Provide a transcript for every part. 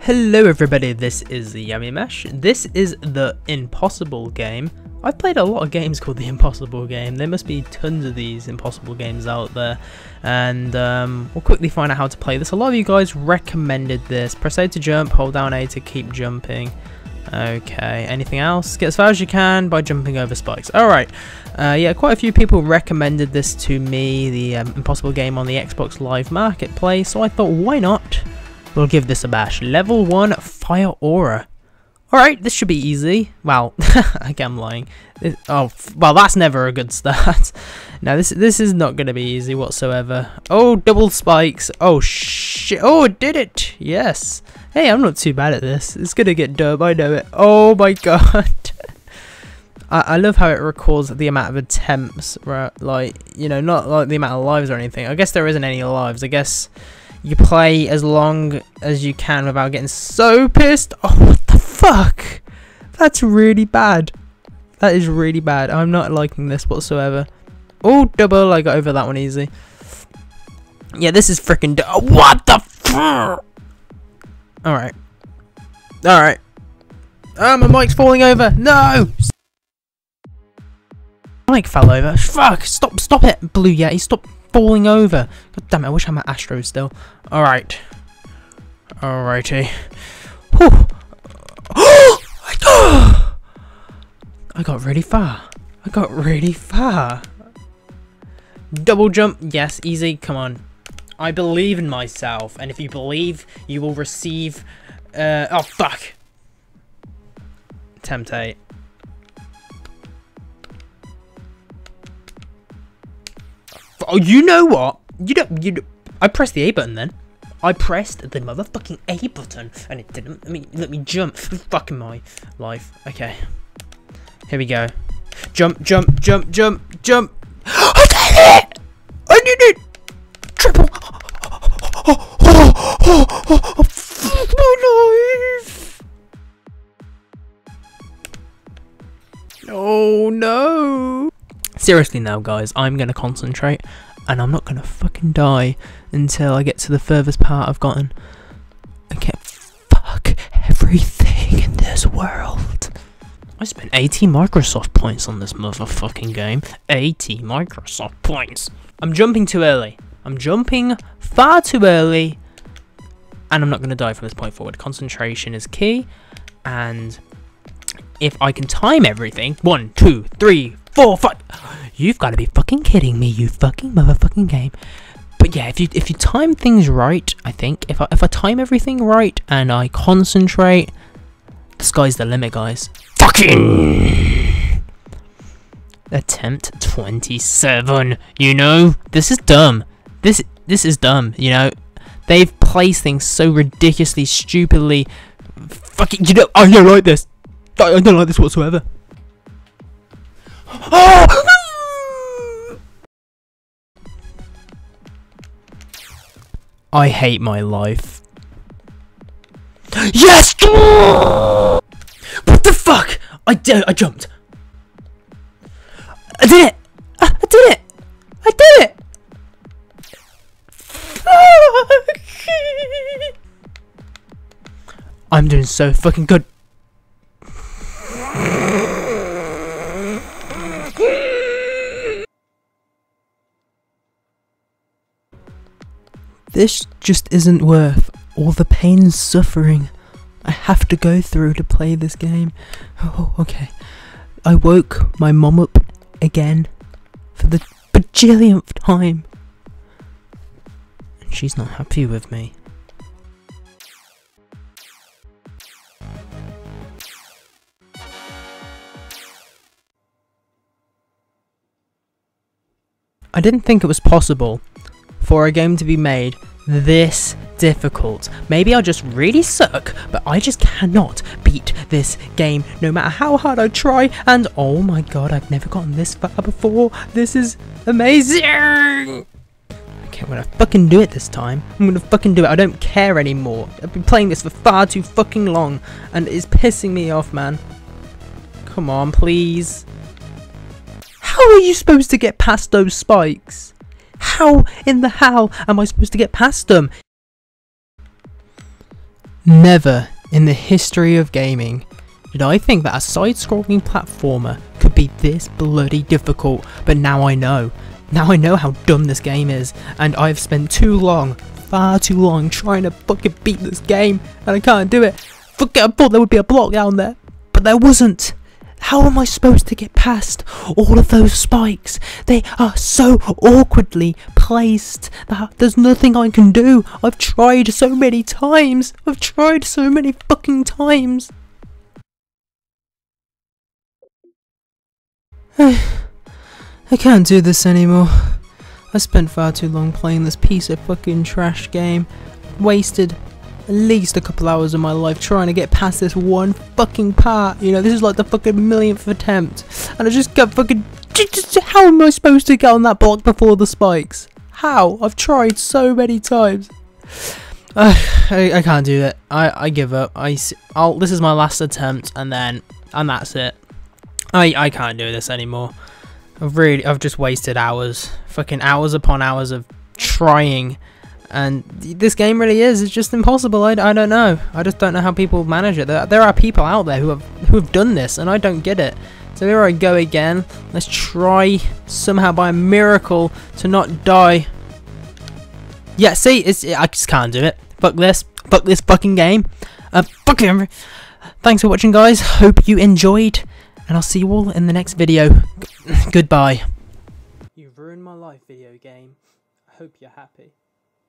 Hello everybody, this is Yamimash. This is the Impossible game. I've played a lot of games called the Impossible game. There must be tons of these Impossible games out there. And um, we'll quickly find out how to play this. A lot of you guys recommended this. Press A to jump, hold down A to keep jumping. Okay, anything else? Get as far as you can by jumping over spikes. Alright, uh, yeah, quite a few people recommended this to me, the um, Impossible game on the Xbox Live Marketplace, so I thought, why not? We'll give this a bash. Level 1 Fire Aura. Alright, this should be easy. Well, again, I'm lying. It, oh, well, that's never a good start. now, this this is not going to be easy whatsoever. Oh, double spikes. Oh, shit. Oh, it did it. Yes. Hey, I'm not too bad at this. It's going to get dub, I know it. Oh, my God. I, I love how it records the amount of attempts, right? Like, you know, not like the amount of lives or anything. I guess there isn't any lives. I guess you play as long as you can without getting so pissed. Oh, what the fuck? That's really bad. That is really bad. I'm not liking this whatsoever. Oh, double. I got over that one easy. Yeah, this is freaking. What the fuck? Alright. Alright. Oh, my mic's falling over. No! Mic fell over. Fuck! Stop! Stop it, Blue Yeti! Stop falling over. God damn it, I wish I'm at Astro still. Alright. Alrighty. Whew. I got really far. I got really far. Double jump. Yes, easy. Come on. I believe in myself. And if you believe, you will receive... Uh, oh, fuck. Temptate. Oh, you know what? You don't. You. I pressed the A button then. I pressed the motherfucking A button and it didn't let me let me jump. Fucking my life. Okay. Here we go. Jump, jump, jump, jump, jump. I did it! Seriously now, guys, I'm going to concentrate and I'm not going to fucking die until I get to the furthest part I've gotten. Okay, fuck everything in this world. I spent 80 Microsoft points on this motherfucking game. 80 Microsoft points. I'm jumping too early. I'm jumping far too early. And I'm not going to die from this point forward. Concentration is key. And if I can time everything, one, two, three, four, five. You've got to be fucking kidding me, you fucking motherfucking game. But yeah, if you if you time things right, I think if I if I time everything right and I concentrate, the sky's the limit, guys. Fucking attempt 27. You know, this is dumb. This this is dumb. You know, they've placed things so ridiculously, stupidly. Fucking, you know, I don't like this. I don't like this whatsoever. Oh! I hate my life. Yes! What the fuck? I did. I jumped. I did it. I, I did it. I did it. I'm doing so fucking good. This just isn't worth all the pain and suffering I have to go through to play this game. Oh, okay. I woke my mom up again for the bajillionth time. And she's not happy with me. I didn't think it was possible for a game to be made this difficult. Maybe I just really suck, but I just cannot beat this game no matter how hard I try. And oh my god, I've never gotten this far before. This is amazing. Okay, I'm gonna fucking do it this time. I'm gonna fucking do it. I don't care anymore. I've been playing this for far too fucking long, and it's pissing me off, man. Come on, please. How are you supposed to get past those spikes? How in the hell am I supposed to get past them? Never in the history of gaming did I think that a side-scrolling platformer could be this bloody difficult, but now I know. Now I know how dumb this game is, and I've spent too long, far too long, trying to fucking beat this game, and I can't do it. Fuck I thought there would be a block down there, but there wasn't. How am I supposed to get past all of those spikes? They are so awkwardly placed that there's nothing I can do. I've tried so many times. I've tried so many fucking times. I can't do this anymore. I spent far too long playing this piece of fucking trash game. Wasted at least a couple hours of my life trying to get past this one fucking part. You know, this is like the fucking millionth attempt. And I just got fucking... How am I supposed to get on that block before the spikes? How? I've tried so many times. Uh, I, I can't do it. I, I give up. I, I'll, this is my last attempt and then... And that's it. I, I can't do this anymore. I've really... I've just wasted hours. Fucking hours upon hours of trying and this game really is it's just impossible I, I don't know. I just don't know how people manage it. There, there are people out there who have who have done this and I don't get it. So here I go again. Let's try somehow by a miracle to not die. Yeah see it's I just can't do it. Fuck this. Fuck this fucking game. Uh fuck it thanks for watching guys. Hope you enjoyed and I'll see you all in the next video. Goodbye. You've ruined my life video game. I hope you're happy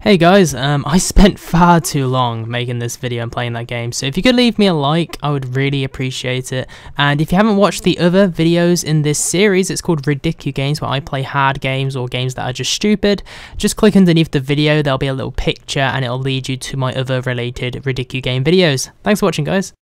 Hey guys, um, I spent far too long making this video and playing that game, so if you could leave me a like, I would really appreciate it. And if you haven't watched the other videos in this series, it's called RidicuGames, where I play hard games or games that are just stupid. Just click underneath the video, there'll be a little picture, and it'll lead you to my other related Ridicu game videos. Thanks for watching guys.